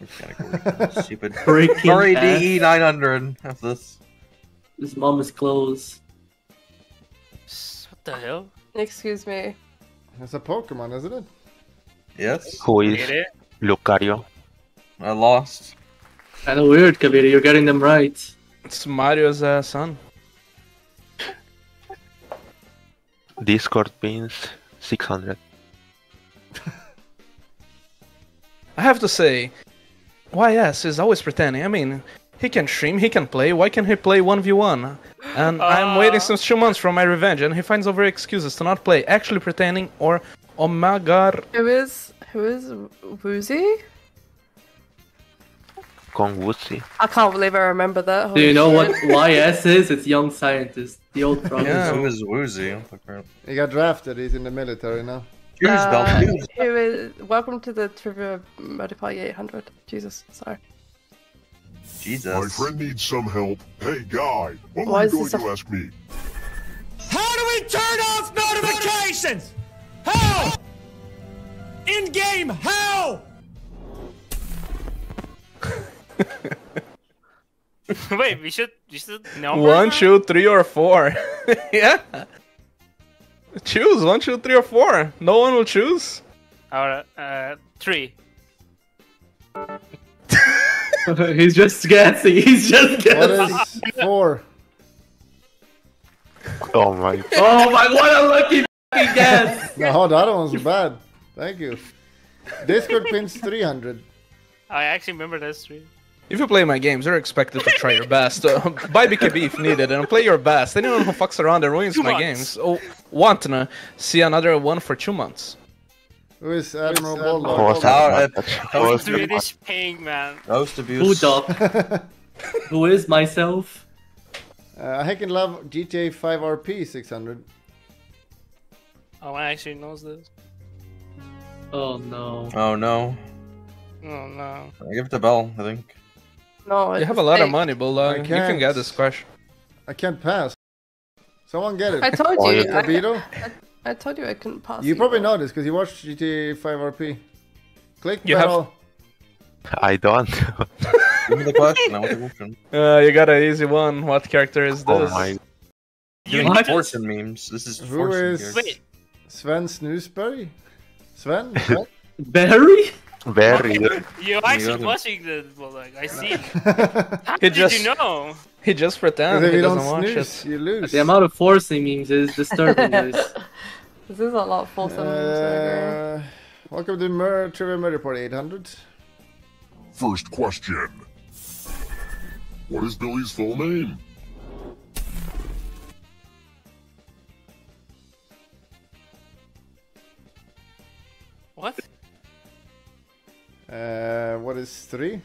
Freaking kinda cool. Stupid. Freaking Sorry, ass. DE 900. After this. His mom is clothes. What the hell? Excuse me. It's a Pokemon, isn't it? Yes, Who is it? Lucario? I lost. Kind of weird, Kabiri. You're getting them right. It's Mario's uh, son. Discord pins 600. I have to say, YS is always pretending. I mean, he can stream, he can play. Why can't he play 1v1? And I'm uh. waiting since two months for my revenge, and he finds over excuses to not play. Actually pretending, or oh my god, Who is who is Woozy? Con Woozy. I can't believe I remember that. Do you know what shit. YS is? It's Young Scientist. The old promise. Yeah. Who is Woozy? What the crap? He got drafted. He's in the military now. Choose, Uh, Bell. Choose. who is? Welcome to the Trivia Modify 800. Jesus, sorry. Jesus. My friend needs some help. Hey, guy, what Why were you going to a- ask me? How do we turn off notifications? How? In game, how? Wait, we should. We should know. one, two, three, or four. yeah. Choose one, two, three, or four. No one will choose. Alright, uh, three. He's just guessing. He's just What guessing. is four? Oh my. Oh my! What a lucky fucking guess! No, the other one's bad. Thank you. Discord pins 300. I actually remember this three. If you play my games, you're expected to try your best. Uh, buy BKB if needed and play your best. Anyone who fucks around and ruins Two my months. games oh, want to see another one for two months. Who is Admiral What Bulldog? was that? that- That the- Swedish ping, man. Roast abuse. Budok. Who is myself? Uh, I can love GTA 5 RP 600. Oh, I actually knows this. Oh no. Oh no. Oh no. I give it to Bell, I think. No, You have a lot of money, Bulldog. I You can can't. get this question. I can't pass. Someone get it. I told Oh, you. yeah. I, Torpedo? I told you I couldn't pass. You probably know this because you watched GTA 5 RP. Click You have- battle. I don't. Give me the question. I want the question. Uh, you got an easy one. What character is oh this? my. Doing What? Forsen memes. This is Who Forsen is- Wait, Sven Snoosberry? Sven? Sven? Barry? Very. you're actually God. watching this, well, like, I see. How He did just- you know? He just pretends he you don't doesn't watch snooze, it. you lose. The amount of Forsen memes is disturbing, guys. This is a lot for some uh, Uh, welcome to Mur- Trivia Murder Report 800. First question. What is Billy's full name? Three.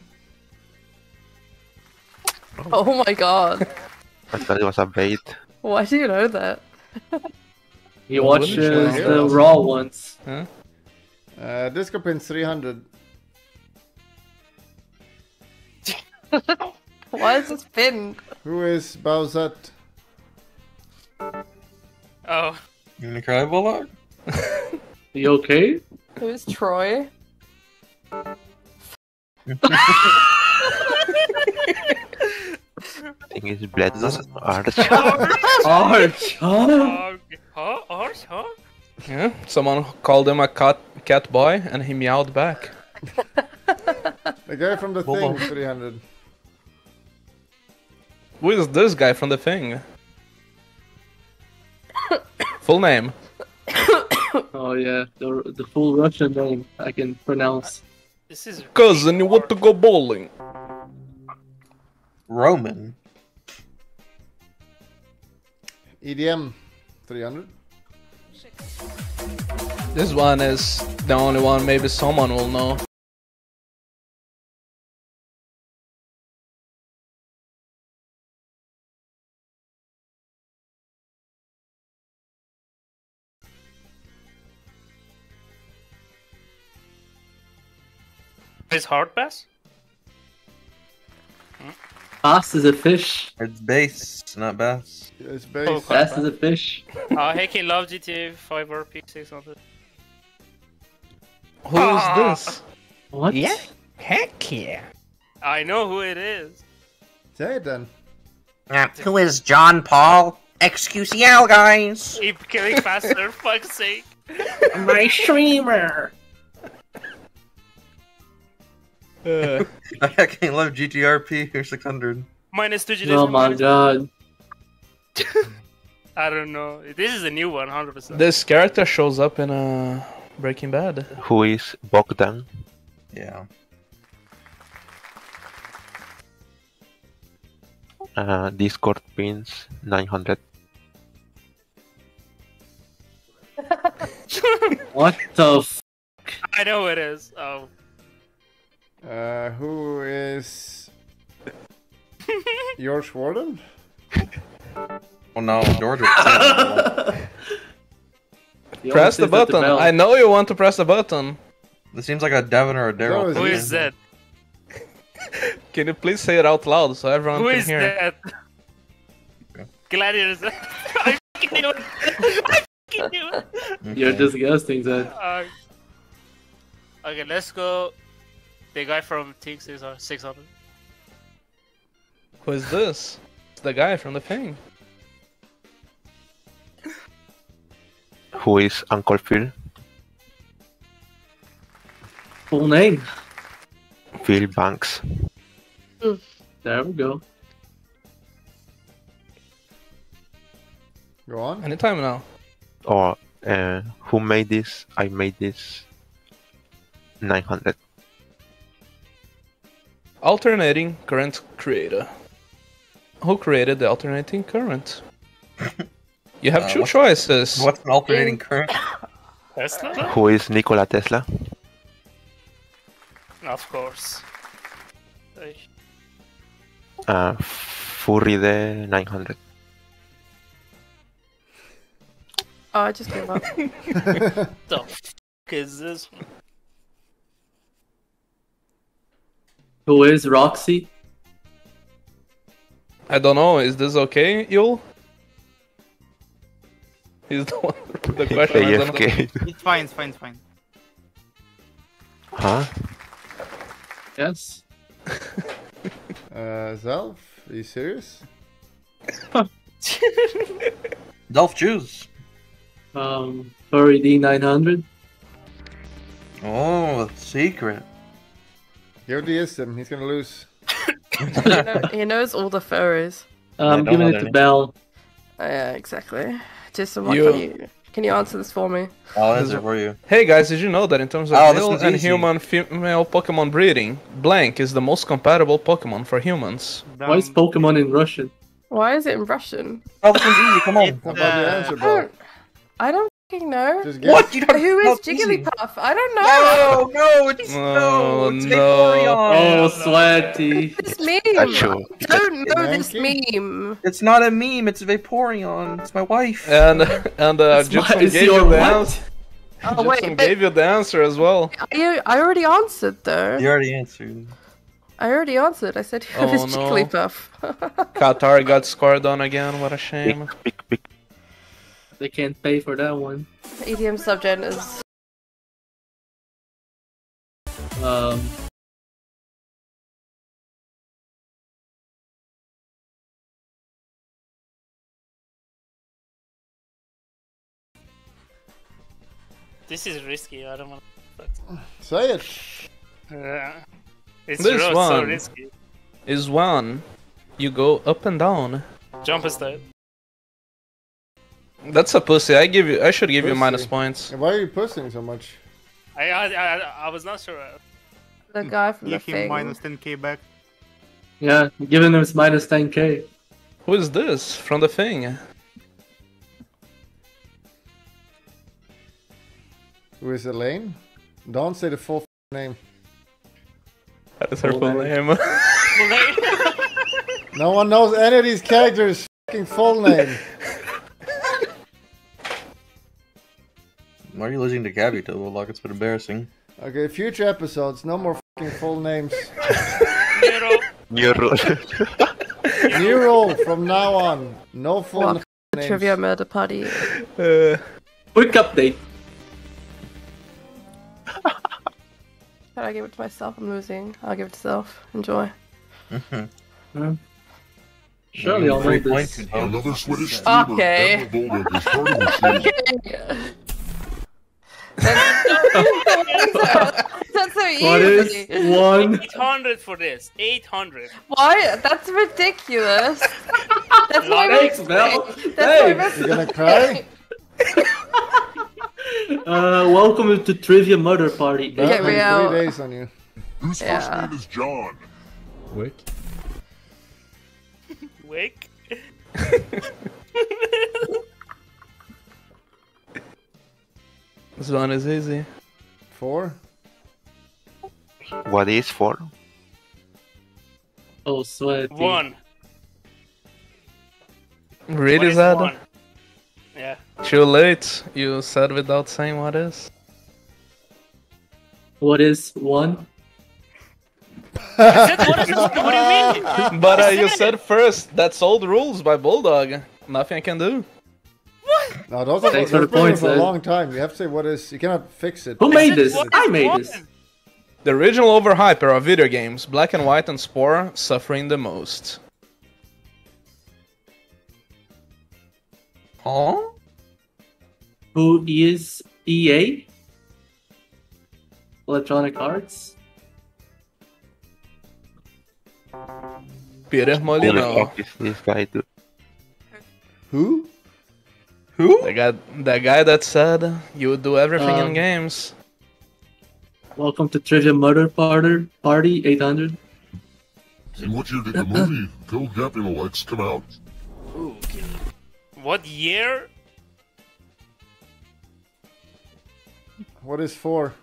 Oh my god. I thought it was a bait. Why do you know that? He Oh, watches wouldn't the Raw ones. Huh? Uh, Discord pins 300. Why is this pinned? Who is Bowsette? Oh, You gonna cry, Bullock? You okay? Who's Troy? I think it's Bledsoe. Arch. Arch, huh? oh, huh? Yeah, someone called him a cat cat boy, and he meowed back. The guy from the Bobo. thing 300. Who is this guy from the thing? Full name. Oh yeah, the the full Russian name I can pronounce. This is Cousin, you want to go bowling? Roman. EDM 300. This one is the only one maybe someone will know. Is hard pass? Bass is a fish. It's base, not bass. It's Oh. Bass is a fish. Uh, Heiki love GTA 5 RP 600. Who is Ah. this? What? Heck yeah. I know who it is. Say it then. who is John Paul? XQCL, guys! Keep killing faster, fuck's sake. My streamer! Uh, I can't love GTRP or 600. Minus 2 Oh my god. I don't know. This is a new one, 100%. this character shows up in uh, Breaking Bad. Who is Bogdan? Yeah. Uh, Discord pins 900. What the f- I know it is. Oh. Uh, who is George Warden? Oh no, George. was- He always Press the sits button. bell. I know you want to press the button. this seems like a Devon or a Daryl. Who Who thing. that? Can you please say it out loud so everyone Who can is hear? that? Gladiators. I fucking knew it. I fucking knew it. You're disgusting, Zed. Uh, okay, let's go. The guy from Team 600. 600. Who is this? It's the guy from the thing. Who is Uncle Phil? Full name. Phil Banks. There we go. Go on. Anytime now. Or uh, who made this? I made this. 900. Alternating current creator. Who created the alternating current? You have Uh, two what- choices. What's an alternating current? Tesla? Who is Nikola Tesla? Of course. Ay, Uh, Furide 900. Oh, I just gave up. What the fuck is this? Who is Roxy? I don't know. Is this okay, Yul? He's the one the question. I don't. AFK. It's fine, it's fine, it's fine. huh? Yes. Uh, Zelf, are you serious? Dolph Jews. Um, Furry D900. Oh, secret. Give the him. He's gonna lose. he, know, he knows all the furries. I'm giving it to. Bell. Oh, yeah, exactly. Just what You- can you can you answer this for me? I'll answer for you. Hey guys, did you know that in terms of Oh, male and human female Pokemon breeding, Blank is the most compatible Pokemon for humans? Why is Pokemon in Russian? Why is it in Russian? Oh, this one's easy. Come on. How Uh, answer, I don't, I don't fucking know. What? You don't Who is know easy. Jigglypuff? I don't know. No, no, it's Oh, no, it's no. Vaporeon. Oh, sweaty. This meme. I don't know this Yankee? meme. It's not a meme. It's Vaporeon. It's my wife. And and uh, It's my- gave your you the what? answer. Oh Jitsun wait, but gave you the answer as well. I, I already answered though. You already answered. I already answered. I said who Oh, is no. Jigglypuff? Qatar got scored on again. What a shame. Big, big, big. They can't pay for that one. EDM subgen is Um, This is risky. I don't want. Say it. Uh, it's This real, so one. risky. Is one. You go up and down. Jump style. That's a pussy. I give you. I should give you minus points. Why are you pussing so much? I, I, I, I was not sure. the guy from the Give him thing. minus 10k back. yeah, giving him minus 10k. Who is this from the thing? Who is Elaine? Don't say the full f- name. That is her Full full name. name. No one knows any of these characters' fucking full name. Why are you listening to Kabuto, Bulldog? It's been embarrassing. Okay, future episodes, no more fucking full names. Nero. New rule. New rule from now on. No full Well, names. trivia murder party. Uh, Quick update. Can I give it to myself? I'm losing. I'll give it to self. Enjoy. Hmm. Surely I'll know this. points. Another Swedish streamer, Okay. That's so easy. is one? 800 for this. 800. Why? That's ridiculous. That's my Thanks, mistake. Mel. That's Thanks. You're gonna cry? Uh, welcome to Trivia Murder Party. That Get me has out. three days on you. Whose first name is John? Wick. Wick. this one is easy. Four? what is for? Oh, sweaty. One. Really, What is Zed? Yeah. Too late. You said without saying what is. What is one? Said, what, is, what do you mean? But uh, you said first. That's old rules by Bulldog. Nothing I can do. No, those are Thanks those for the have been points, for a long time. You have to say what is. You cannot fix it. Who made this? I made this. The original overhype era of video games, Black and White and Spore, suffering the most. Huh? Who is EA? Electronic Arts? Peter Who the Molyneux. fuck is this guy, dude? Who? Who? The guy, the guy that said you would do everything in Um, games. Welcome to Trivia Murder Party, Party 800. In what year did the movie Phil Capital X come out? Ooh, okay. What year? What is four?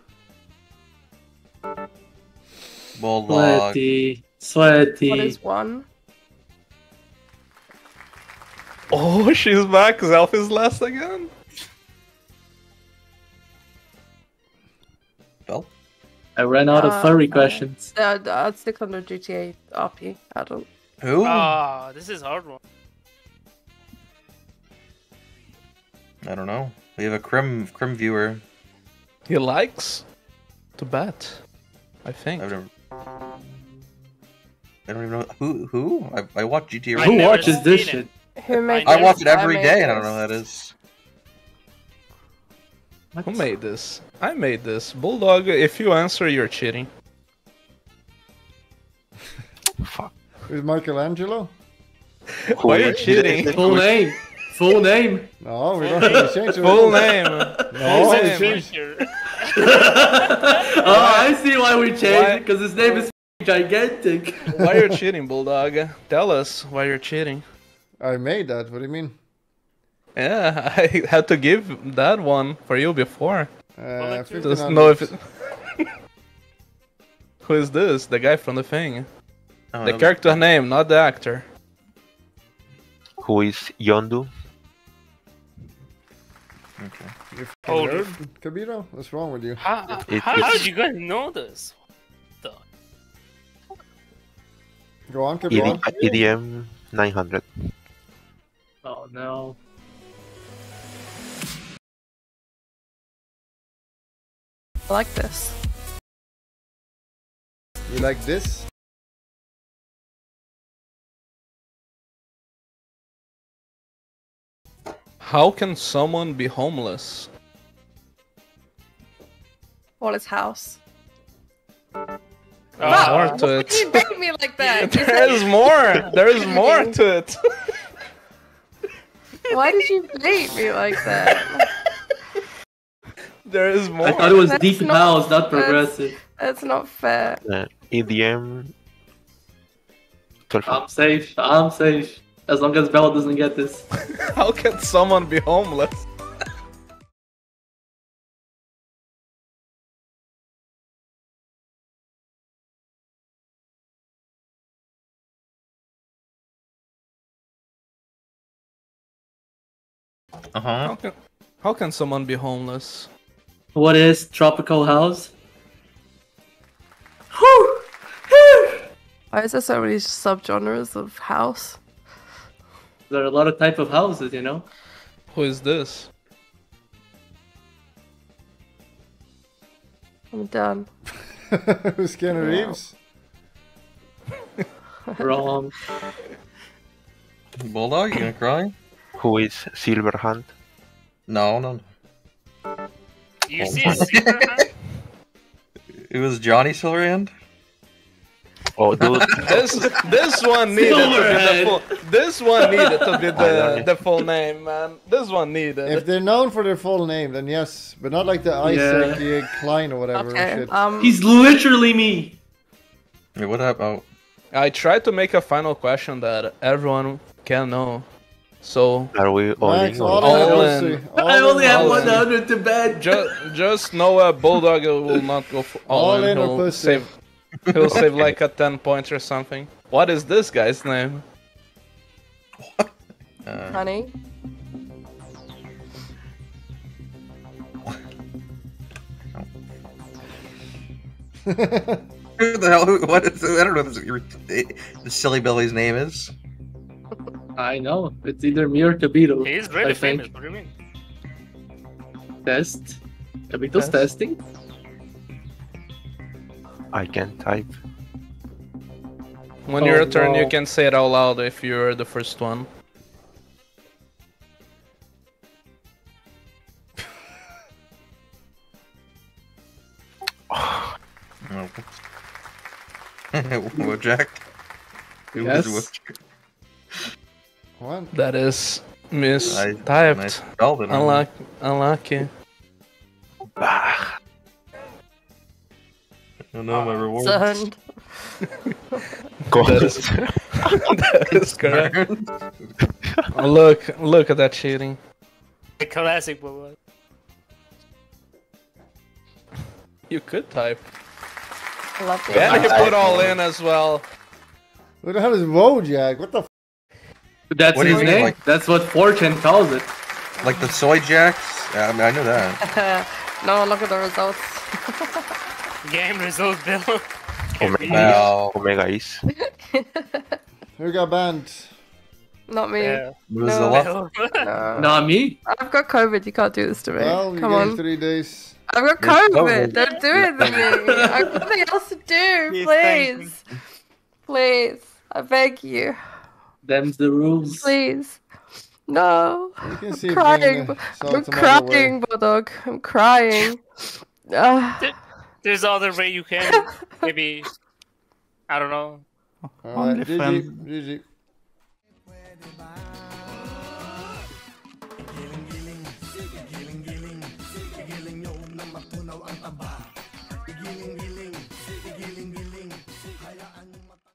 Bulldog. Sweaty. Sweaty. What is one? Oh, she's back. Zelf is last again. Bell? I ran out of Uh, furry uh, questions. Uh, I'd stick on the GTA RP. I don't. Who? Ah, this is hard one. I don't know. We have a Crim Crim viewer. He likes to bet. I think. I've never. I don't even know who. Who? I, I watch GTA. Who watches this seen shit? it. Who made I I watch it every made day, and I don't know who that is. Who made this? I made this. Bulldog, if you answer, you're cheating. Fuck. Who's Michelangelo? Why are you cheating? Full name. Full name. No, we don't have to change it. Full name. No, we name. changed. Oh, I see why we changed it, because his name is gigantic. Why are you're cheating, Bulldog? Tell us why you're cheating. I made that. What do you mean? Yeah, I had to give that one for you before. Uh, Just know if it... Who is this? The guy from the thing. Oh, the no. character name, not the actor. Who is Yondu? Okay. You fucking Holy nerd, Kabito? What's wrong with you? How, It- how it's- did you guys know this? The Go on, ED, Kabito. EDM 900. Oh no. I like this. You like this? How can someone be homeless? What is house? Oh, There's more to You it. beat me like that. You There said- is more. There is more to it. Why did you beat me like that? There is more. I thought it was That's deep not- house, not progressive. That's not fair. Uh, EDM 1200. I'm safe. I'm safe. As long as Bella doesn't get this. How can someone be homeless? Uh huh. How can, how can someone be homeless? What is tropical house? Why is there so many subgenres of house? There are a lot of type of houses, you know. Who is this? I'm done. Who's Keanu Reeves? Wrong. Bulldog, you gonna cry? Who is Silverhand? No, no, no. you see a silver hand? It was Johnny Silverhand. Oh, dude. This this one needed to be the full. This one needed to be the the full name, man. This one needed. If they're known for their full name, then yes, but not like the Isaac Yeah. yeah. Klein or whatever. Okay. Shit. Um. He's literally me. Wait, what happened? I tried to make a final question that everyone can know. So Are we all Max, in? all or- in, All in. All I only in, have all in. 100 to bet. just just know a bulldog will not go for all, All in or He'll pussy? save he'll save like a ten points or something. What is this guy's name? Uh, Honey. who the hell? What is? I don't know what this, the silly Billy's name is. I know. It's either me or Kabito. He's really I think. famous. What do you mean? Test. Kabito's Test. testing. I can type. When Oh, your turn, you can say it out loud if you're the first one. Oh. Wojak. Who Yes. is Wojak? What? That is miss I- typed. I spelled it wrong. Unluck, unlucky. Ah, I know my reward. Son. That is, that is correct. Oh, look, look at that cheating. The classic, but? You could type. I love it. And he put all in as well. Who the hell is Wojak? What the? F- That's What his name. like- That's what Forsen calls it. Like the soy jacks? Yeah, I mean, I know that. no, look at the results. Game result, Bill. Omega, Well, Omega is. Who got banned? Not me. Yeah. No. No. Not me. I've got COVID. You can't do this to me. Well, you Come on. three days. I've got COVID. COVID. Don't do it to me. I've got nothing else to do. Please. Please. I beg you. Them's the rules. Please. No. You can see I'm crying. I'm solved some other way. crying, Bulldog. I'm crying. Ah. There's other way you can maybe. I don't know. All right, Only GG, fun. GG.